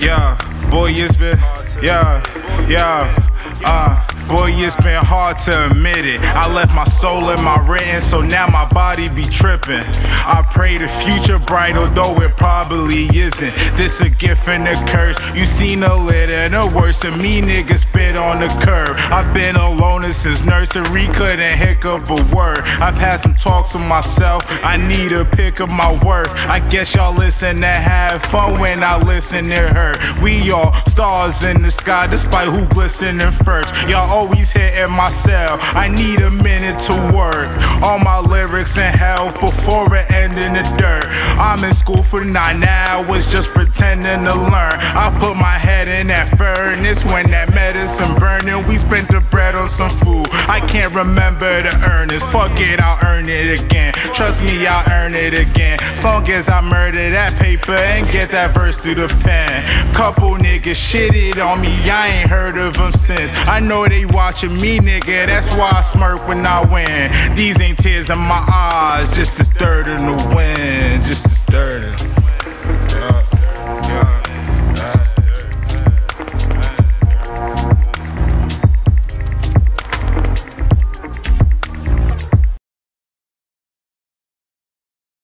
it's been, yeah, yeah, uh. Boy, it's been hard to admit it. I left my soul in my written, so now my body be tripping. I pray the future bright, although it probably isn't. This a gift and a curse. You seen a lit and a worse, and me niggas spit on the curb. I've been alone since nursery, couldn't hiccup a word. I've had some talks with myself, I need a pick of my worth. I guess y'all listen to have fun when I listen to her. We all stars in the sky, despite who glistening first. Y'all always hitting my cell. I need a minute to work. All my lyrics in health before it end in the dirt. I'm in school for nine hours, just pretending to learn. I put my head in that furnace when that medicine burning. We spent the bread on some food. I can't remember the earnings. Fuck it, I'll earn it again. Trust me, I'll earn it again. As Long as I murder that paper and get that verse through the pen. Couple niggas shitted on me, I ain't heard of them since. I know they watching me, nigga. That's why I smirk when I win. These ain't tears in my eyes, just the dirt in the wind.